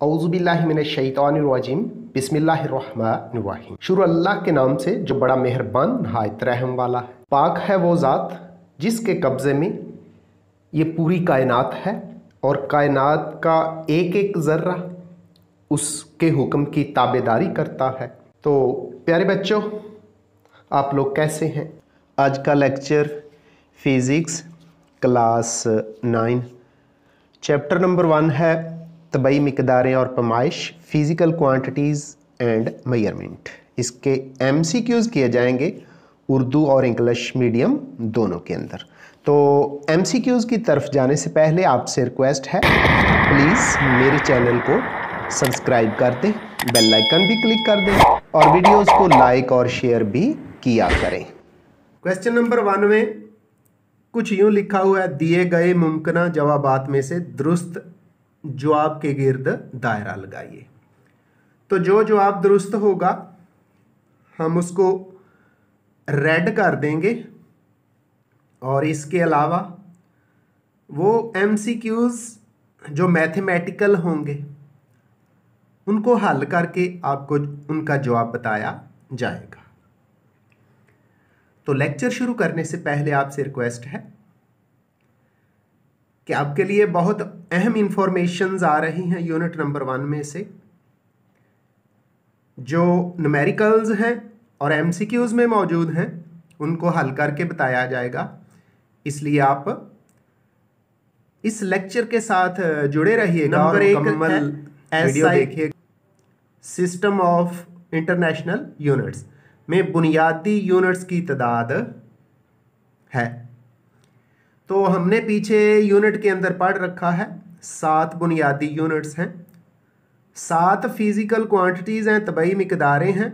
अउज़बिल्लिमिनशैतानिर्रजीम बिस्मिल्लाहिर्रहमानिर्रहीम शुरू अल्लाह के नाम से जो बड़ा मेहरबान नहायत रहम वाला है पाक है वो ज़ात जिसके कब्ज़े में ये पूरी कायनात है और कायनात का एक एक ज़र्रा उसके हुक्म की ताबेदारी करता है तो प्यारे बच्चों आप लोग कैसे हैं आज का lecture physics class nine chapter number one है तबई मकदारें और पमाइश फ़िज़िकल क्वांटिटीज़ एंड मेयरमेंट इसके एम सी क्यूज़ किए जाएँगे उर्दू और इंग्लिश मीडियम दोनों के अंदर। तो एम सी क्यूज़ की तरफ़ जाने से पहले आपसे रिक्वेस्ट है प्लीज़ मेरे चैनल को सब्सक्राइब कर दें बेल आइकन भी क्लिक कर दें और वीडियोस को लाइक और शेयर भी किया करें। क्वेश्चन नंबर वन में कुछ यूँ लिखा हुआ है, दिए गए मुमकिन जवाबात में से दुरुस्त जवाब के गिर्द दायरा लगाइए। तो जो जवाब दुरुस्त होगा, हम उसको रेड कर देंगे और इसके अलावा वो एम जो मैथमेटिकल होंगे, उनको हल करके आपको उनका जवाब बताया जाएगा। तो लेक्चर शुरू करने से पहले आपसे रिक्वेस्ट है कि आपके लिए बहुत अहम इंफॉर्मेशन आ रही हैं यूनिट नंबर वन में से जो न्यूमेरिकल्स हैं और एमसीक्यूज में मौजूद हैं उनको हल करके बताया जाएगा। इसलिए आप इस लेक्चर के साथ जुड़े रहिए। नंबर एक वीडियो देखिए। सिस्टम ऑफ़ इंटरनेशनल यूनिट्स में बुनियादी यूनिट्स की तादाद है। तो हमने पीछे यूनिट के अंदर पढ़ रखा है। सात बुनियादी यूनिट्स हैं। सात फ़िज़िकल क्वांटिटीज़ हैं तबई मकदारें हैं।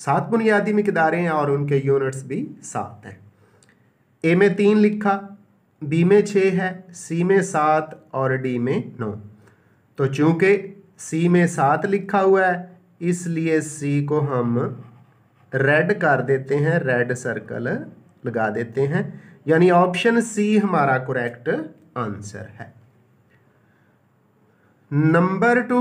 सात बुनियादी मकदारें हैं और उनके यूनिट्स भी सात हैं। ए में तीन लिखा बी में छः है सी में सात और डी में नौ। तो चूँकि सी में सात लिखा हुआ है, इसलिए सी को हम रेड कर देते हैं रेड सर्कल लगा देते हैं। यानी ऑप्शन सी हमारा करेक्ट आंसर है। नंबर टू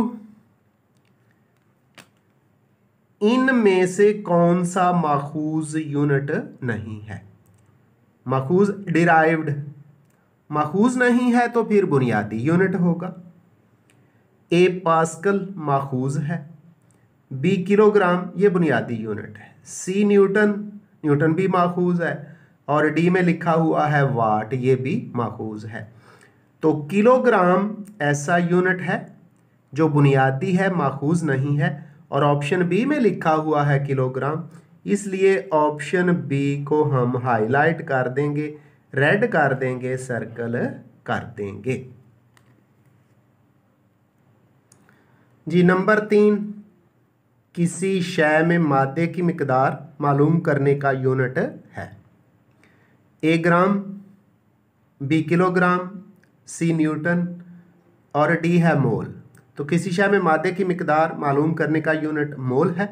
इन में से कौन सा माखूज यूनिट नहीं है? माखूज डिराइव्ड माखूज नहीं है तो फिर बुनियादी यूनिट होगा। ए पास्कल माखूज है। बी किलोग्राम, ये बुनियादी यूनिट है। सी न्यूटन न्यूटन भी माखूज है। और डी में लिखा हुआ है वाट, ये भी माखूज है। तो किलोग्राम ऐसा यूनिट है जो बुनियादी है, माखूज नहीं है और ऑप्शन बी में लिखा हुआ है किलोग्राम। इसलिए ऑप्शन बी को हम हाईलाइट कर देंगे, रेड कर देंगे, सर्कल कर देंगे। जी, नंबर तीन, किसी शय में मादे की मकदार मालूम करने का यूनिट है। A gram B kilogram C newton और डी है मोल तो किसी शय में मादे की मकदार मालूम करने का यूनिट मोल है।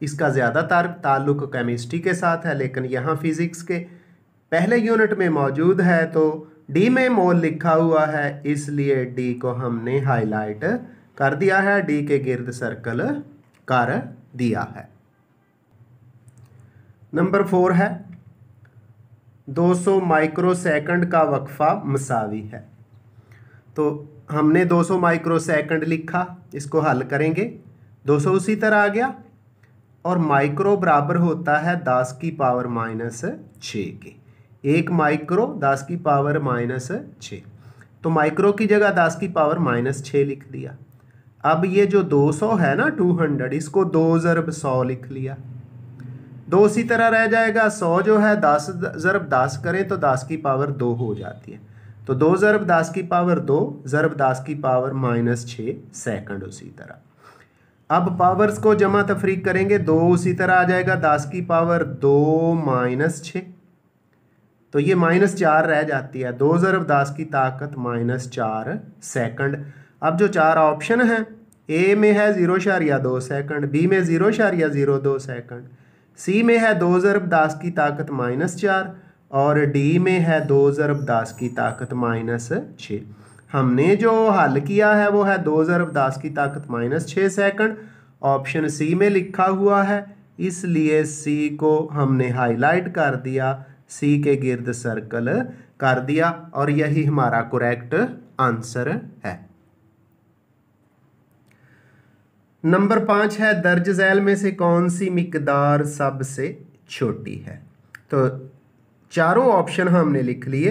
इसका ज़्यादातर ताल्लुक केमिस्ट्री के साथ है, लेकिन यहाँ फिज़िक्स के पहले यूनिट में मौजूद है तो डी में मोल लिखा हुआ है, इसलिए डी को हमने हाईलाइट कर दिया है डी के गिर्द सर्कल कर दिया है। नंबर फोर है 200 माइक्रोसेकंड का वक्फा मसावी है। तो हमने 200 माइक्रोसेकंड लिखा, इसको हल करेंगे। 200 उसी तरह आ गया, और माइक्रो बराबर होता है 10 की पावर माइनस छ के। एक माइक्रो 10 की पावर माइनस छ तो माइक्रो की जगह 10 की पावर माइनस छ लिख दिया। अब ये जो 200 है ना 200 इसको दो ज़रब सौ लिख लिया। दो उसी तरह रह जाएगा। सौ जो है, दस ज़रब दस करें तो दस की पावर दो हो जाती है। तो दो ज़रब दस की पावर दो, ज़रब दस की पावर माइनस छः सेकंड उसी तरह। अब पावर्स को जमा तफरीक करेंगे, दो उसी तरह आ जाएगा। दस की पावर दो माइनस छ तो ये माइनस चार रह जाती है। दो ज़रब दस की ताकत माइनस चार सेकंड अब जो चार ऑप्शन हैं ए में है ज़ीरो शारिया दो सेकंड बी में ज़ीरो शारिया ज़ीरो दो सेकंड सी में है दो ज़रब दास की ताकत माइनस चार और डी में है दो ज़रब दास की ताकत माइनस छः। हमने जो हल किया है वो है दो ज़रब दस की ताकत माइनस छः सेकंड। ऑप्शन सी में लिखा हुआ है, इसलिए सी को हमने हाईलाइट कर दिया, सी के गिर्द सर्कल कर दिया और यही हमारा करेक्ट आंसर है। नंबर पाँच है, दर्ज झैल में से कौन सी मिकदार सबसे छोटी है? तो चारों ऑप्शन हमने लिख लिए।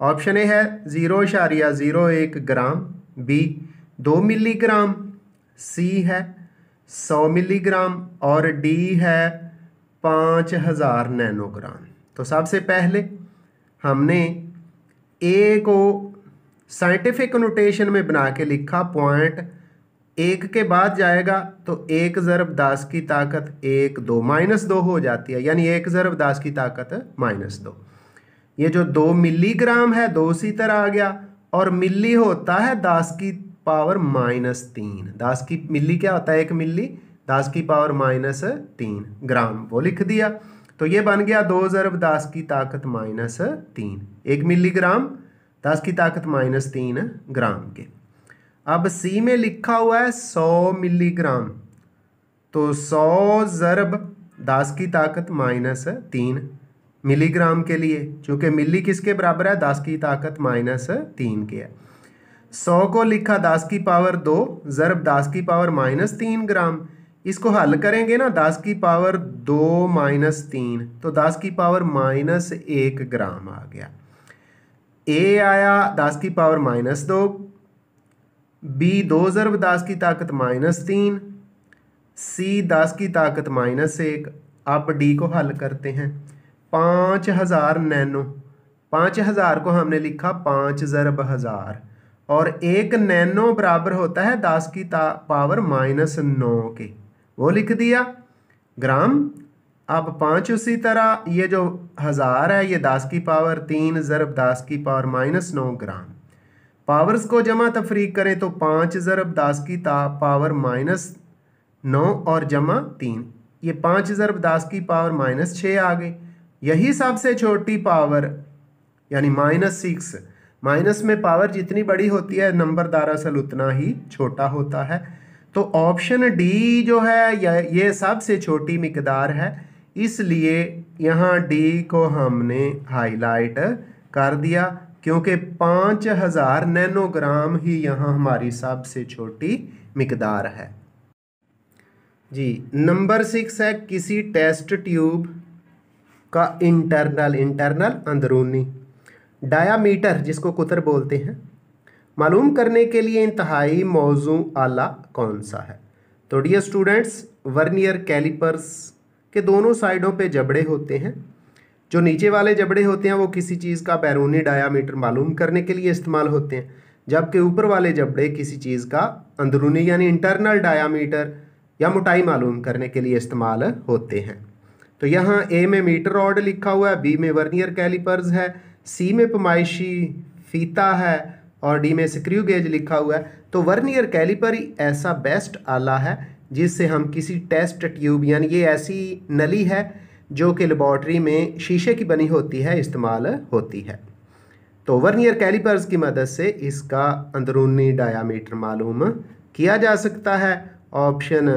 ऑप्शन ए है ज़ीरो इशारिया ज़ीरो एक ग्राम, बी दो मिलीग्राम, सी है सौ मिलीग्राम और डी है पाँच हज़ार नैनोग्राम। तो सबसे पहले हमने ए को साइंटिफिक नोटेशन में बना के लिखा पॉइंट एक के बाद जाएगा तो एक ज़रब दास की ताकत एक दो माइनस दो हो जाती है। यानी एक ज़रब दास की ताकत माइनस दो। ये जो दो मिलीग्राम है, दो सी तरह आ गया। और मिली होता है दास की पावर माइनस तीन। दास की मिली क्या होता है? एक मिली, दास की पावर माइनस तीन ग्राम। वो लिख दिया। तो ये बन गया दो ज़रब दास की ताकत माइनस तीन। एक मिलीग्राम, दस की ताकत माइनस तीन ग्राम के। अब सी में लिखा हुआ है सौ मिलीग्राम। तो सौ ज़रब दस की ताकत माइनस तीन मिलीग्राम के लिए चूँकि मिली किसके बराबर है? दस की ताकत माइनस तीन के है। सौ को लिखा दस की पावर दो, ज़रब दस की पावर माइनस तीन ग्राम। इसको हल करेंगे ना, दस की पावर दो माइनस तीन तो दस की पावर माइनस एक ग्राम आ गया। ए आया, दस की पावर माइनस दो बी दो ज़रब दस की ताकत माइनस तीन, सी दस की ताकत माइनस एक। आप डी को हल करते हैं। पाँच हज़ार नैनो। पाँच हज़ार को हमने लिखा पाँच ज़रब हज़ार। और एक नैनो बराबर होता है दस की ता, पावर माइनस नौ के। वो लिख दिया। ग्राम अब पाँच उसी तरह, ये जो हज़ार है, ये दस की पावर तीन, ज़रब दस की पावर माइनस नौ ग्राम। पावर्स को जमा तफरीक करें तो पाँच ज़रब दस की ता, पावर माइनस नौ और जमा तीन। ये पाँच ज़रब दस की पावर माइनस छः आ गई। यही सबसे छोटी पावर, यानी माइनस सिक्स। माइनस में पावर जितनी बड़ी होती है, नंबर दरअसल उतना ही छोटा होता है। तो ऑप्शन डी जो है, ये सबसे छोटी मकदार है। इसलिए यहाँ डी को हमने हाईलाइट कर दिया। क्योंकि पाँच हज़ार नैनोग्राम ही यहाँ हमारी सबसे छोटी मकदार है। जी, नंबर सिक्स है किसी टेस्ट ट्यूब का इंटरनल इंटरनल अंदरूनी डायामीटर, जिसको कुतर बोलते हैं। मालूम करने के लिए इंतहाई मौजू आला कौन सा है? तो डियर स्टूडेंट्स वर्नियर कैलिपर्स के दोनों साइडों पे जबड़े होते हैं। जो नीचे वाले जबड़े होते हैं, वो किसी चीज़ का बैरूनी डायामीटर मालूम करने के लिए इस्तेमाल होते हैं, जबकि ऊपर वाले जबड़े किसी चीज़ का अंदरूनी यानी इंटरनल डायामीटर या मोटाई मालूम करने के लिए इस्तेमाल होते हैं। तो यहाँ ए में मीटर रॉड लिखा हुआ है बी में वर्नियर कैलिपर्स है सी में पमाइशी फीता है और डी में स्क्रू गेज लिखा हुआ है। तो वर्नियर कैलिपर ही ऐसा बेस्ट आला है, जिससे हम किसी टेस्ट ट्यूब यानी ये ऐसी नली है जो कि लेबॉर्ट्री में शीशे की बनी होती है, इस्तेमाल होती है। तो वर्नियर कैलिपर्स की मदद से इसका अंदरूनी डायामीटर मालूम किया जा सकता है। ऑप्शन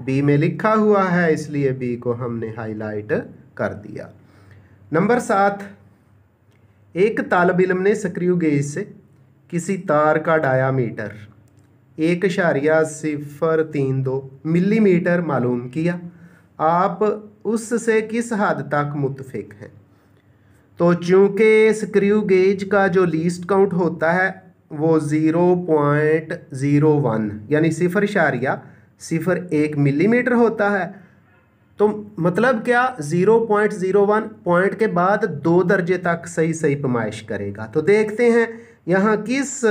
बी में लिखा हुआ है, इसलिए बी को हमने हाईलाइट कर दिया। नंबर सात, एक तालब इलम ने सक्रिय गेज से किसी तार का डायामीटर एक शारिया सिफर तीन दो मिलीमीटर मालूम किया। आप उससे किस हद तक मुतफिक हैं? तो चूँकि स्क्रू गेज का जो लीस्ट काउंट होता है, वो ज़ीरो पॉइंट ज़ीरो वन यानी सिफर शारिया सिफर एक मिलीमीटर होता है। तो मतलब क्या zero point zero one point के बाद दो दर्जे तक सही सही पमाइश करेगा? तो देखते हैं यहाँ किस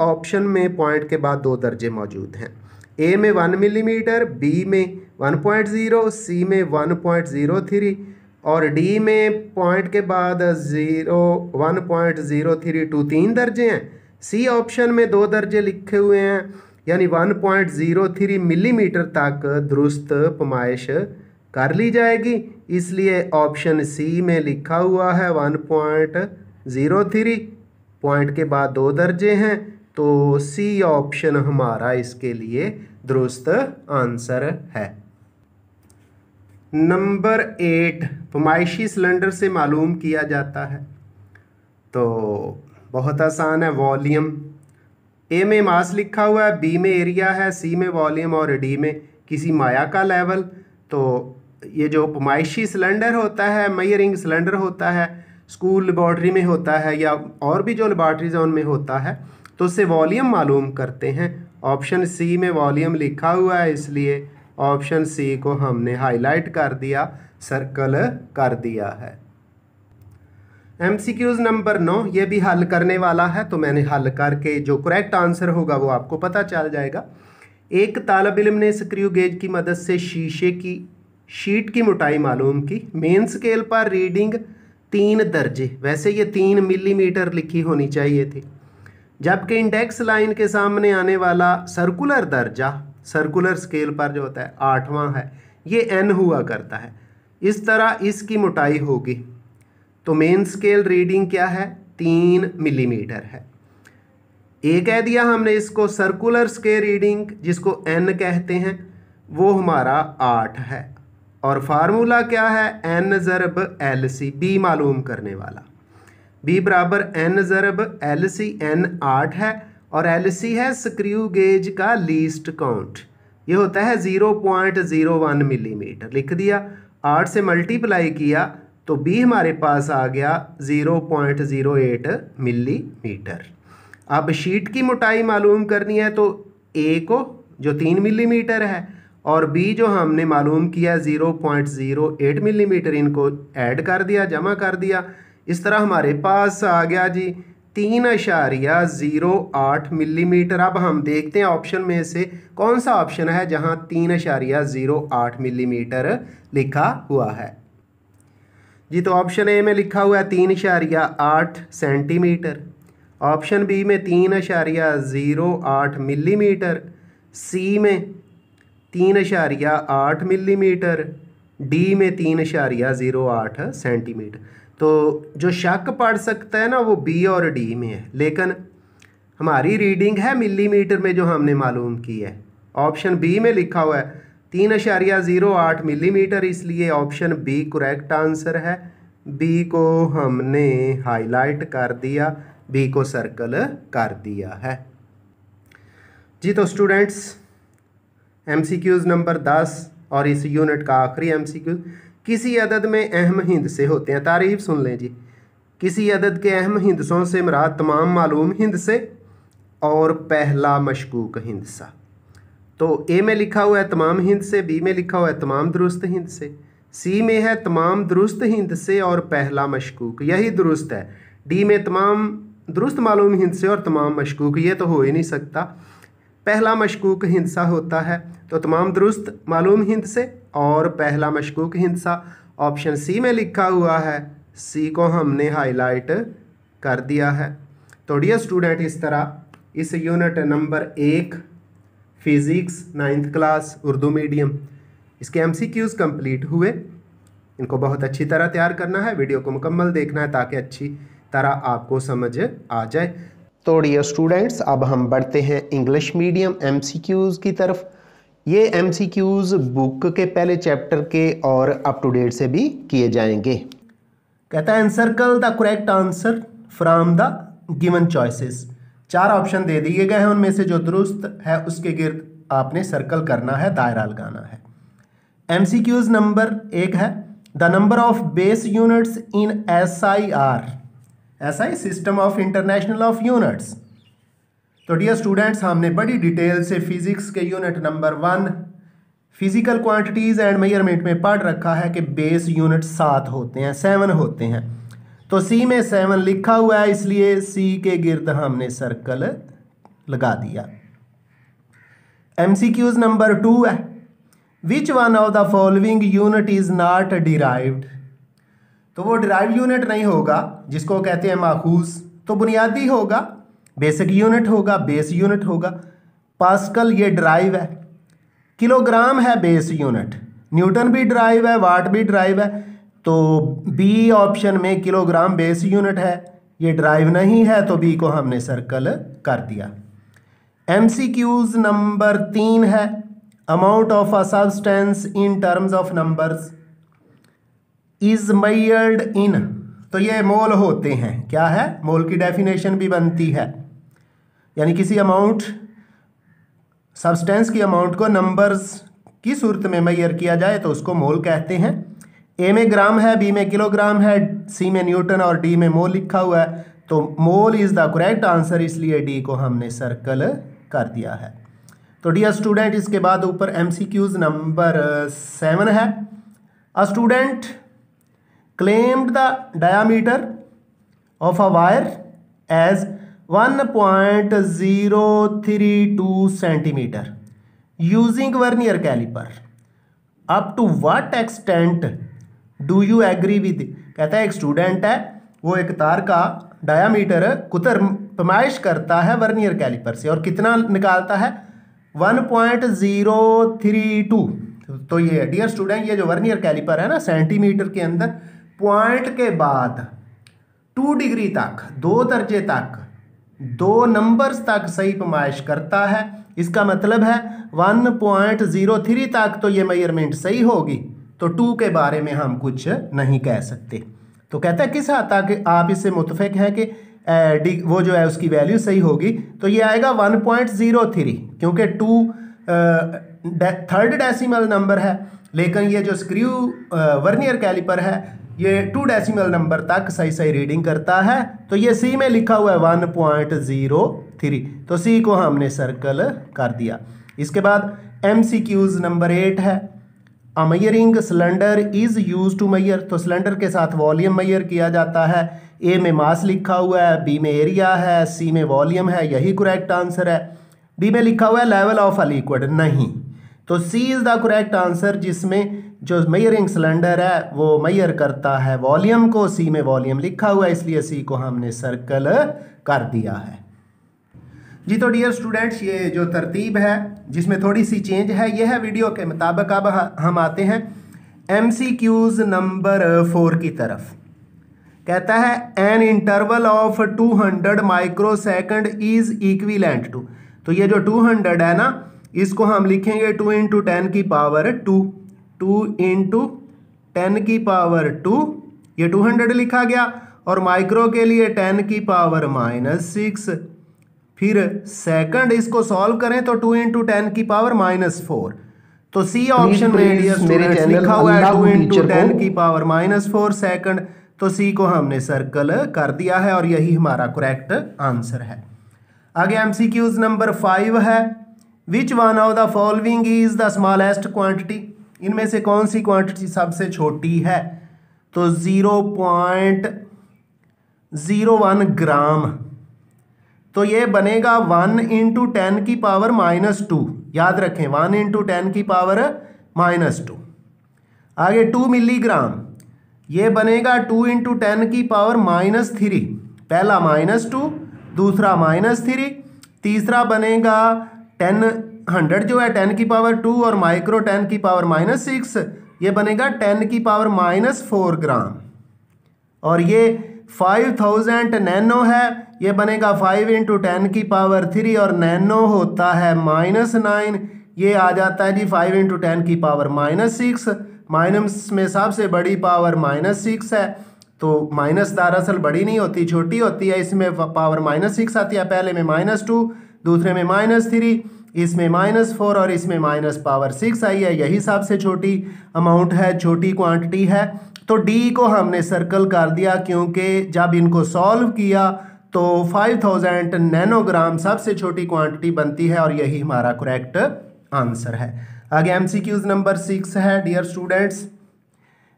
ऑप्शन में पॉइंट के बाद दो दर्जे मौजूद हैं। ए में वन मिलीमीटर बी में वन पॉइंट ज़ीरो सी में वन पॉइंट ज़ीरो थ्री और डी में पॉइंट के बाद zero, one point zero three two तीन दर्जे हैं। सी ऑप्शन में दो दर्जे लिखे हुए हैं, यानी 1.03 मिलीमीटर तक दुरुस्त पमाइश कर ली जाएगी। इसलिए ऑप्शन सी में लिखा हुआ है 1.03 पॉइंट के बाद दो दर्जे हैं तो सी ऑप्शन हमारा इसके लिए दुरुस्त आंसर है। नंबर एट पमाइशी सिलेंडर से मालूम किया जाता है। तो बहुत आसान है, वॉल्यूम। ए में मास लिखा हुआ है, बी में एरिया है, सी में वॉल्यूम और डी में किसी माया का लेवल। तो ये जो पमाइशी सिलेंडर होता है मयरिंग सिलेंडर होता है, स्कूल लेबॉर्ट्री में होता है या और भी जो लेबॉर्ट्री जोन में होता है तो उससे वॉल्यूम मालूम करते हैं। ऑप्शन सी में वॉल्यूम लिखा हुआ है, इसलिए ऑप्शन सी को हमने हाईलाइट कर दिया, सर्कल कर दिया है। एम सी क्यूज़ नंबर नौ, ये भी हल करने वाला है तो मैंने हल करके जो करेक्ट आंसर होगा वो आपको पता चल जाएगा। एक तालब इलम ने स्क्रू गेज की मदद से शीशे की शीट की मोटाई मालूम की। मेन स्केल पर रीडिंग तीन दर्जे, वैसे ये तीन मिलीमीटर लिखी होनी चाहिए थी। जबकि इंडेक्स लाइन के सामने आने वाला सर्कुलर दर्जा सर्कुलर स्केल पर जो होता है, आठवां है, ये एन हुआ करता है। इस तरह इसकी मोटाई होगी। तो मेन स्केल रीडिंग क्या है? तीन मिलीमीटर है। ए कह दिया हमने इसको सर्कुलर स्केल रीडिंग जिसको एन कहते हैं, वो हमारा आठ है। और फार्मूला क्या है? एन ज़रब एल सी बी मालूम करने वाला। बी बराबर एन ज़रब एल सी एन आठ है। और एल सी है स्क्रू गेज का लीस्ट काउंट। ये होता है zero point zero one millimetre. लिख दिया, आठ से मल्टीप्लाई किया तो बी हमारे पास आ गया zero point zero eight millimetre. अब शीट की मोटाई मालूम करनी है तो ए को, जो तीन मिलीमीटर है, और बी जो हमने मालूम किया zero point zero eight millimetre, इनको ऐड कर दिया, जमा कर दिया। इस तरह हमारे पास आ गया जी। तीन अशारिया ज़ीरो आठ मिलीमीटर। अब हम देखते हैं ऑप्शन में से कौन सा ऑप्शन है जहाँ तीन अशारिया ज़ीरो आठ मिलीमीटर लिखा हुआ है। जी तो ऑप्शन ए में लिखा हुआ है तीन अशारिया आठ सेंटीमीटर। ऑप्शन बी में तीन अशारिया ज़ीरो आठ मिलीमीटर। सी में तीन अशारिया आठ मिलीमीटर। डी में तीन अशारिया ज़ीरो आठ सेंटीमीटर। तो जो शक पढ़ सकता है ना, वो बी और डी में है। लेकिन हमारी रीडिंग है मिलीमीटर में जो हमने मालूम की है। ऑप्शन बी में लिखा हुआ है, तीन अशारिया ज़ीरो आठ मिलीमीटर इसलिए ऑप्शन बी करेक्ट आंसर है। बी को हमने हाईलाइट कर दिया बी को सर्कल कर दिया है। जी तो students M C Qs number दस और इस यूनिट का आखिरी एम सी क्यूज़ किसी अदद में अहम हिंदसे होते हैं। तारीफ़ सुन लें जी। किसी अदद के अहम हिंदसों से मराद तमाम मालूम हिंदसे और पहला मशकूक हिंदसा तो ए में लिखा हुआ है तमाम हिंद से, बी में लिखा हुआ है तमाम दुरुस्त हिंद से, सी में है तमाम दुरुस्त हिंद से और पहला मशकूक यही दुरुस्त है। डी में तमाम दुरुस्त मालूम हिंद से और तमाम मशकूक, ये तो हो ही नहीं सकता। पहला मशकूक हिंसा होता है। तो तमाम दुरुस्त मालूम हिंद से और पहला मशकूक हिंसा ऑप्शन सी में लिखा हुआ है। सी को हमने हाईलाइट कर दिया है। तो डियर स्टूडेंट, इस तरह इस यूनिट नंबर एक, physics, ninth class, Urdu medium, इसके एम सी क्यूज़ कंप्लीट हुए। इनको बहुत अच्छी तरह तैयार करना है। वीडियो को मुकम्मल देखना है ताकि अच्छी तरह आपको समझ आ जाए। तो डियर स्टूडेंट्स अब हम बढ़ते हैं इंग्लिश मीडियम एम की तरफ़। ये एम बुक के पहले चैप्टर के और अप टू डेट से भी किए जाएँगे। कहता है encircle the correct answer from the given choices चार ऑप्शन दे दिए गए हैं उनमें से जो दुरुस्त है, उसके गिर्द आपने सर्कल करना है, दायरा लगाना है। एम नंबर एक है। The number of base units in S S I system of international of units तो डियर स्टूडेंट्स हमने बड़ी डिटेल से फिजिक्स के unit number one physical quantities and measurement में पढ़ रखा है कि बेस यूनिट सात होते हैं सेवन होते हैं। तो सी में सेवन लिखा हुआ है, इसलिए सी के गिर्द हमने सर्कल लगा दिया। M C Qs number two है। Which one of the following unit is not derived तो वो डिराइव यूनिट नहीं होगा, जिसको कहते हैं माखूज तो बुनियादी होगा बेसिक यूनिट होगा बेस यूनिट होगा। पास्कल ये ड्राइव है। किलोग्राम है बेस यूनिट न्यूटन भी ड्राइव है वाट भी ड्राइव है। तो बी ऑप्शन में किलोग्राम बेस यूनिट है। ये ड्राइव नहीं है तो बी को हमने सर्कल कर दिया। एम सी क्यूज नंबर तीन है। Amount of a substance in terms of numbers is measured in. तो ये मोल होते हैं। क्या है? मोल की डेफिनेशन भी बनती है। यानी किसी अमाउंट सब्सटेंस की अमाउंट को नंबर्स की सूरत में मैयर किया जाए तो उसको मोल कहते हैं। ए में ग्राम है बी में किलोग्राम है सी में न्यूटन और डी में मोल लिखा हुआ है। तो mole is the correct answer इसलिए डी को हमने सर्कल कर दिया है। तो डियर स्टूडेंट इसके बाद ऊपर M C Qs number seven है। A student claimed the diameter of a wire as 1.032 centimeter using vernier caliper. Up to what extent do you agree with? कहता है, एक स्टूडेंट है, वो एक तार का डायामीटर कुतर पमाइश करता है वर्नियर कैलिपर से और कितना निकालता है? 1.032 तो ये डियर स्टूडेंट ये जो वर्नियर कैलिपर है ना सेंटीमीटर के अंदर पॉइंट के बाद टू डिग्री तक, दो दर्जे तक, दो नंबर्स तक सही पमाइश करता है। इसका मतलब है वन पॉइंट ज़ीरो थ्री तक तो ये मेज़रमेंट सही होगी। तो टू के बारे में हम कुछ नहीं कह सकते। तो कहता है किस हद तक आप इससे मुतफिक हैं कि वो जो है उसकी वैल्यू सही होगी? तो ये आएगा वन पॉइंट ज़ीरो थ्री क्योंकि टू थर्ड डेसिमल नंबर है। लेकिन ये जो स्क्रू वर्नियर कैलिपर है ये टू डेसिमल नंबर तक सही सही रीडिंग करता है। तो ये सी में लिखा हुआ है वन पॉइंट ज़ीरो थ्री तो सी को हमने सर्कल कर दिया। इसके बाद M C Qs number eight है। A measuring cylinder is use to measure तो सिलेंडर के साथ वॉल्यूम मैयर किया जाता है। ए में मास लिखा हुआ है। बी में एरिया है। सी में वॉल्यूम है। यही करेक्ट आंसर है। डी में लिखा हुआ है लेवल ऑफ़ अ लिक्विड नहीं। तो C is the correct answer जिसमें जो मैयरिंग सिलेंडर है, वो मैयर करता है वॉल्यूम को सी में वॉल्यूम लिखा हुआ है, इसलिए सी को हमने सर्कल कर दिया है। जी तो डियर स्टूडेंट्स ये जो तरतीब है, जिसमें थोड़ी सी चेंज है ये है वीडियो के मुताबिक अब हम आते हैं M C Qs number four की तरफ़। कहता है an interval of 200 micro second is equivalent to तो ये जो 200 है ना, इसको हम लिखेंगे टू इंटू टेन की power two two into ten की पावर टू ये टू हंड्रेड लिखा गया और माइक्रो के लिए टेन की पावर माइनस सिक्स फिर सेकंड इसको सॉल्व करें तो टू इंटू टेन की पावर माइनस फोर तो सी ऑप्शन में लिखा हुआ है टू इंटू टेन की। पावर माइनस फोर सेकंड तो सी को हमने सर्कल कर दिया है और यही हमारा करेक्ट आंसर है। आगे एमसीक्यूज नंबर फाइव है। Which one of the following is the smallest quantity इनमें से कौन सी क्वांटिटी सबसे छोटी है? तो zero point zero one gram तो ये बनेगा वन इंटू टेन की पावर माइनस टू याद रखें वन इंटू टेन की पावर माइनस टू आगे टू मिलीग्राम ये बनेगा टू इंटू टेन की पावर माइनस थ्री पहला माइनस टू दूसरा माइनस थ्री तीसरा बनेगा टेन हंड्रेड जो है टेन की पावर टू और माइक्रो टेन की पावर माइनस सिक्स, ये बनेगा टेन की पावर माइनस फोर ग्राम। और ये फाइव थाउज़ेंड नैनो है, ये बनेगा फाइव इंटू टेन की पावर थ्री और नैनो होता है माइनस नाइन। ये आ जाता है जी फाइव इंटू टेन की पावर माइनस सिक्स, माइनस में सबसे बड़ी पावर माइनस सिक्स है। तो माइनस दरअसल बड़ी नहीं होती, छोटी होती है, इसमें पावर माइनस सिक्स आती है, पहले में माइनस टू, दूसरे में माइनस थ्री इसमें माइनस फोर और इसमें माइनस पावर सिक्स आई है, यही सबसे छोटी अमाउंट है, छोटी क्वांटिटी है। तो डी को हमने सर्कल कर दिया क्योंकि जब इनको सॉल्व किया तो 5000 नैनोग्राम सबसे छोटी क्वांटिटी बनती है और यही हमारा करेक्ट आंसर है। आगे एमसीक्यूज नंबर सिक्स है dear students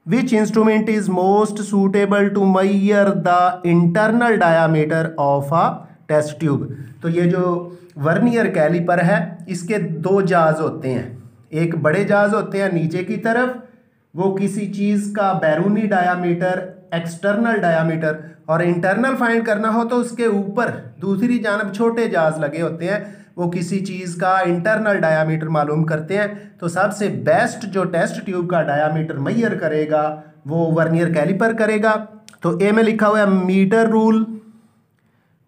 which instrument is most suitable to measure the internal diameter of a test tube तो ये जो वर्नियर कैलिपर है, इसके दो जाज होते हैं। एक बड़े जाज होते हैं नीचे की तरफ़, वो किसी चीज़ का बैरूनी डायामीटर, एक्सटर्नल डायामीटर और इंटरनल फाइंड करना हो तो उसके ऊपर, दूसरी जानब छोटे जाज लगे होते हैं, वो किसी चीज़ का इंटरनल डायामीटर मालूम करते हैं। तो सबसे बेस्ट जो टेस्ट ट्यूब का डायामीटर मैयर करेगा, वो वर्नियर कैलिपर करेगा। तो ए में लिखा हुआ है metre rule.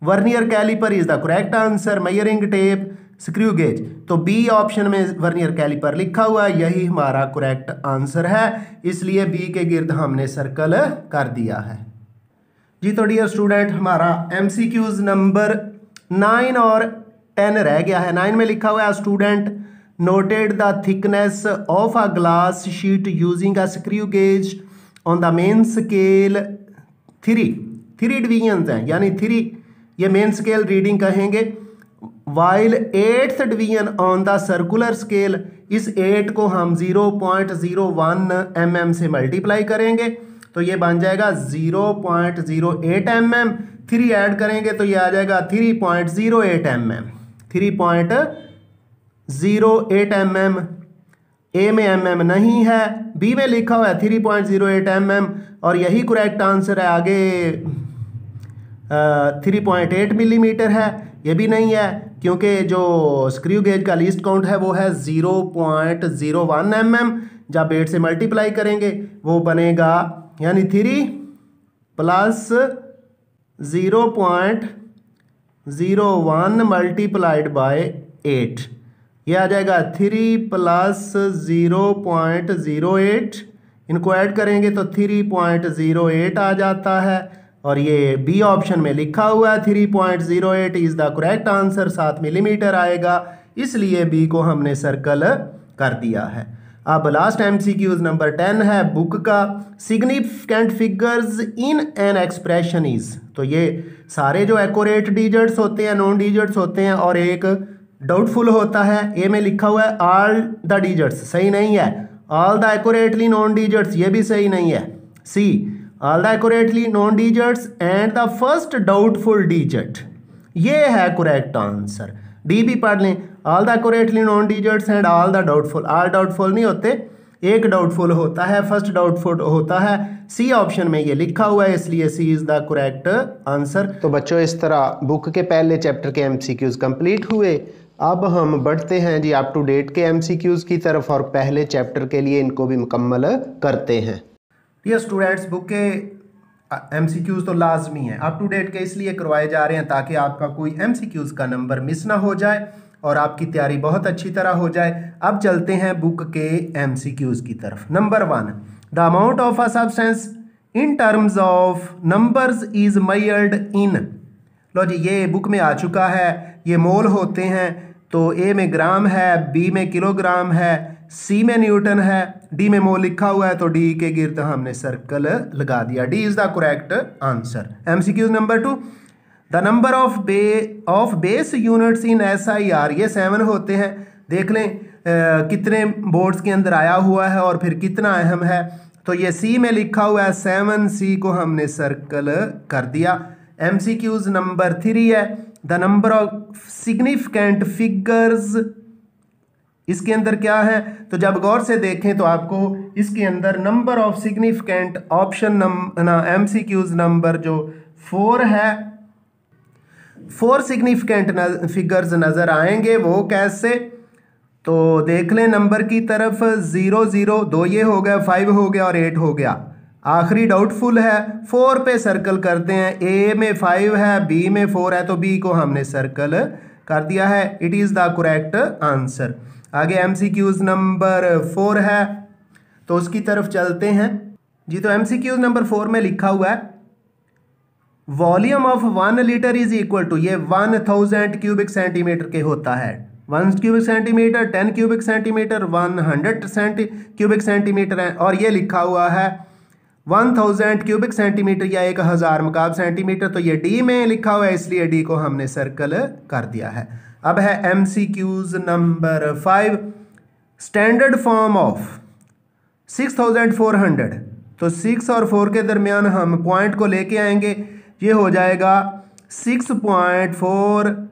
Vernier caliper is the correct answer measuring tape screw gauge तो बी ऑप्शन में वर्नियर कैलिपर लिखा हुआ है, यही हमारा करेक्ट आंसर है। इसलिए बी के गिर्द हमने सर्कल कर दिया है। जी तो डियर स्टूडेंट हमारा एमसीक्यूज नंबर नाइन और टेन रह गया है। नाइन में लिखा हुआ है student noted the thickness of a glass sheet using a screw gauge on the main scale three three division हैं, यानी थ्री ये मेन स्केल रीडिंग कहेंगे। While eighth division on the circular scale इस eight को हम zero point zero one M M से multiply करेंगे। तो ये बन जाएगा zero point zero eight M M three add करेंगे तो ये आ जाएगा three point zero eight M M three point zero eight M M A में एम एम नहीं है बी में लिखा हुआ है three point zero eight M M और यही करेक्ट आंसर है आगे। थ्री पॉइंट एट मिलीमीटर है, ये भी नहीं है, क्योंकि जो स्क्रू गेज का लीस्ट काउंट है, वो है zero point zero one M M जब एट से मल्टीप्लाई करेंगे, वो बनेगा, यानी three plus zero point zero one multiplied by eight ये आ जाएगा three plus zero point zero eight इनको ऐड करेंगे तो थ्री पॉइंट ज़ीरो एट आ जाता है। और ये बी ऑप्शन में लिखा हुआ है three point zero eight is the correct answer सात मिलीमीटर आएगा। इसलिए बी को हमने सर्कल कर दिया है। अब last M C Qs number ten है बुक का। Significant figures in an expression is तो ये सारे जो एकोरेट डिजिट्स होते हैं नॉन डिजिट्स होते हैं, और एक डाउटफुल होता है ए में लिखा हुआ है ऑल द डिजिट्स सही नहीं है। All the accurately known digits ये भी सही नहीं है। C all the accurately known digits and the first doubtful digit ये है करेक्ट आंसर डी भी पढ़ लें. All the accurately known digits and all the doubtful all doubtful नहीं होते. एक डाउटफुल होता है फ़र्स्ट डाउटफुल होता है. सी ऑप्शन में ये लिखा हुआ है, इसलिए C is the correct answer तो बच्चों, इस तरह बुक के पहले चैप्टर के एमसीक्यूज कंप्लीट हुए. अब हम बढ़ते हैं जी अप टू डेट के एमसीक्यूज की तरफ़ और पहले चैप्टर के लिए इनको भी मुकम्मल करते हैं। डियर स्टूडेंट्स बुक के एम सी क्यूज़ तो लाजमी है। अप टू डेट के इसलिए करवाए जा रहे हैं ताकि आपका कोई एम सी क्यूज़ का नंबर मिस ना हो जाए और आपकी तैयारी बहुत अच्छी तरह हो जाए। अब चलते हैं बुक के एम सी क्यूज़ की तरफ़। Number one the amount of a substance in terms of numbers is measured in लो जी, ये बुक में आ चुका है, ये मोल होते हैं तो ए में ग्राम है बी में किलोग्राम है सी में न्यूटन है डी में मोल लिखा हुआ है तो डी के गिर्द हमने सर्कल लगा दिया। D is the correct answer MCQ number two the number of ba of base units in S I are ये सेवन होते हैं। देख लें आ, कितने बोर्ड्स के अंदर आया हुआ है और फिर कितना अहम है। तो ये सी में लिखा हुआ है सेवन सी को हमने सर्कल कर दिया। M C Qs number three है। The number of significant figures इसके अंदर क्या है? तो जब गौर से देखें तो आपको इसके अंदर नंबर ऑफ़ सिग्निफिकेंट ऑप्शन ना एम सी क्यूज नंबर जो फोर है फोर सिग्निफिकेंट फिगर्स नज़र आएँगे वो कैसे? तो देख लें नंबर की तरफ़ ज़ीरो ज़ीरो दो ये हो गया फाइव हो गया और एट हो गया। आखिरी डाउटफुल है फोर पे सर्कल करते हैं ए में फाइव है बी में फोर है तो बी को हमने सर्कल कर दिया है। It is the correct answer आगे M C Qs number four है तो उसकी तरफ़ चलते हैं। जी तो M C Qs number four में लिखा हुआ है volume of one litre is equal to ये वन थाउज़ेंड क्यूबिक सेंटीमीटर के होता है। One cubic centimetre ten cubic centimetre one hundred centi cubic centimetre है, और ये लिखा हुआ है वन थाउज़ेंड क्यूबिक सेंटीमीटर या एक हज़ार मकाब सेंटीमीटर तो ये डी में लिखा हुआ है, इसलिए डी को हमने सर्कल कर दिया है। अब है M C Qs number five standard form of six thousand four hundred तो सिक्स और फोर के दरमियान हम पॉइंट को लेके आएँगे। ये हो जाएगा six point four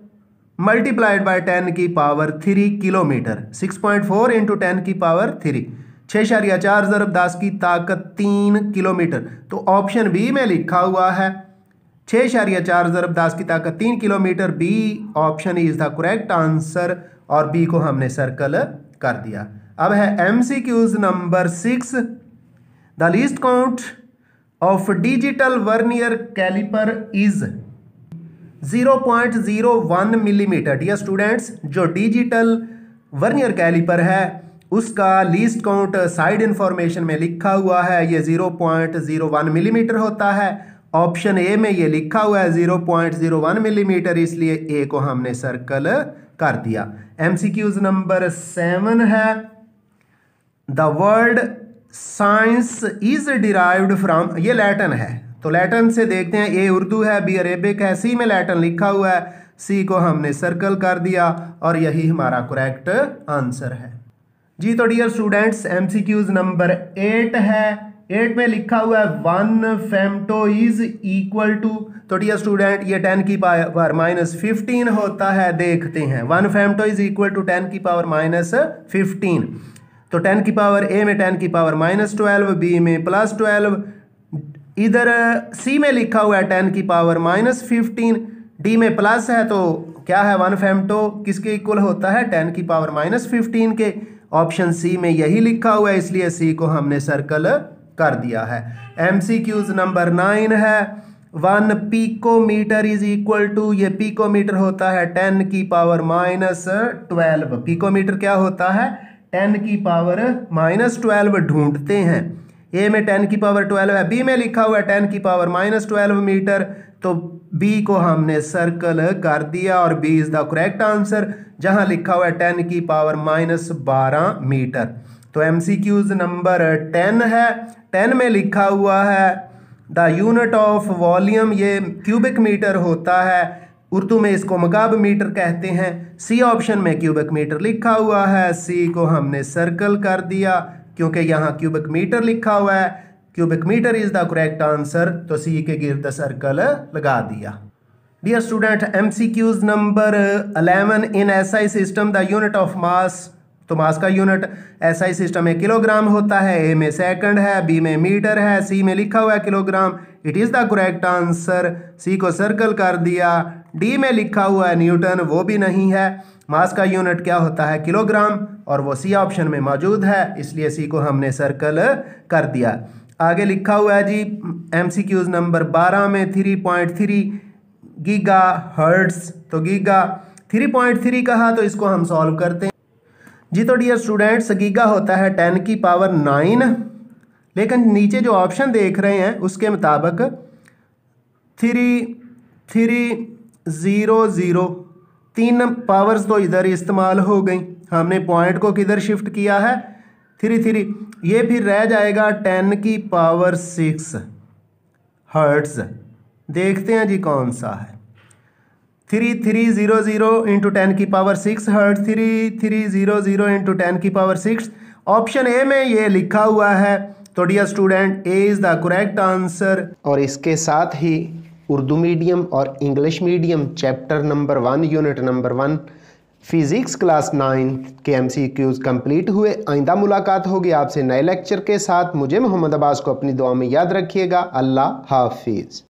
multiplied by ten की power three kilometre six point four into ten की पावर थ्री छः शरिया चार जरब दस की ताकत तीन किलोमीटर तो ऑप्शन बी में लिखा हुआ है छः शारिया, चार ज़रब, दस की ताकत तीन kilometre, B option is the correct answer और बी को हमने सर्कल कर दिया। अब है M C Qs number six the least count of digital vernier caliper is 0.01 millimetre dear students जो डिजिटल वर्नियर कैलिपर है, उसका लीस्ट काउंट साइड इंफॉर्मेशन में लिखा हुआ है, ये 0.01 मिलीमीटर होता है। ऑप्शन ए में ये लिखा हुआ है 0.01 मिलीमीटर, इसलिए ए को हमने सर्कल कर दिया। एमसीक्यूज नंबर सेवन है। The word science is derived from ये लैटन है। तो लैटन से देखते हैं, ए उर्दू है, बी अरेबिक है, सी में लैटन लिखा हुआ है, सी को हमने सर्कल कर दिया, और यही हमारा करेक्ट आंसर है। जी तो dear students MCQs number eight है। एट में लिखा हुआ है one femto is equal to तो डियर स्टूडेंट ये टेन की पावर माइनस फिफ्टीन होता है, देखते हैं। One femto is equal to ten की पावर माइनस फिफ्टीन तो टेन की पावर ए में टेन की पावर माइनस ट्वेल्व बी में प्लस ट्वेल्व इधर सी में लिखा हुआ है टेन की पावर माइनस फिफ्टीन डी में प्लस है तो क्या है वन फेमटो किसके इक्वल होता है टेन की पावर माइनस फिफ्टीन के। ऑप्शन सी में यही लिखा हुआ है, इसलिए सी को हमने सर्कल कर दिया है। M C Qs number nine है। One picometre is equal to ये पीकोमीटर होता है टेन की पावर माइनस ट्वेल्व पीकोमीटर क्या होता है? टेन की पावर माइनस ट्वेल्व ढूंढते हैं। ए में टेन की पावर ट्वेल्व है बी में लिखा हुआ है टेन की पावर माइनस ट्वेल्व मीटर तो बी को हमने सर्कल कर दिया और B is the correct answer जहाँ लिखा हुआ है टेन की पावर माइनस बारह मीटर तो एम नंबर टेन है। टेन में लिखा हुआ है द यूनिट ऑफ़ वॉल्यूम ये क्यूबिक मीटर होता है। उर्दू में इसको मकाब मीटर कहते हैं। सी ऑप्शन में क्यूबिक मीटर लिखा हुआ है। सी को हमने सर्कल कर दिया, क्योंकि यहाँ क्यूबिक मीटर लिखा हुआ है। Cubic metre is the correct answer तो सी के गिर्द सर्कल लगा दिया। Dear student M C Qs number eleven in S I system the unit of mass तो मास का यूनिट एस आई सिस्टम में किलोग्राम होता है ए में सेकंड है बी में मीटर है सी में लिखा हुआ है kilogram. It is the correct answer C को सर्कल कर दिया। डी में लिखा हुआ है न्यूटन, वो भी नहीं है। मास का यूनिट क्या होता है? किलोग्राम, और वो सी ऑप्शन में मौजूद है, इसलिए सी को हमने सर्कल कर दिया। आगे लिखा हुआ है जी एम सी क्यूज नंबर बारह में three point three giga hertz तो गीगा थ्री पॉइंट थ्री कहा तो इसको हम सॉल्व करते हैं। जी तो डियर स्टूडेंट्स गीगा होता है टेन की पावर नाइन लेकिन नीचे जो ऑप्शन देख रहे हैं, उसके मुताबिक थ्री थ्री ज़ीरो ज़ीरो तीन पावर्स तो इधर इस्तेमाल हो गई। हमने पॉइंट को किधर शिफ्ट किया है? थ्री थ्री ये फिर रह जाएगा टेन की पावर सिक्स हर्ट्स देखते हैं जी कौन सा है। Three three zero zero into ten की power six hertz three three zero zero into ten की पावर सिक्स ऑप्शन ए में ये लिखा हुआ है। तो dear student A is the correct answer और इसके साथ ही उर्दू मीडियम और English medium chapter number one unit number one physics class nine के एम सी क्यूज़ कंप्लीट हुए। आइंदा मुलाकात होगी आपसे नए लेक्चर के साथ। मुझे मोहम्मद अब्बास को अपनी दुआ में याद रखिएगा। अल्लाह हाफिज़।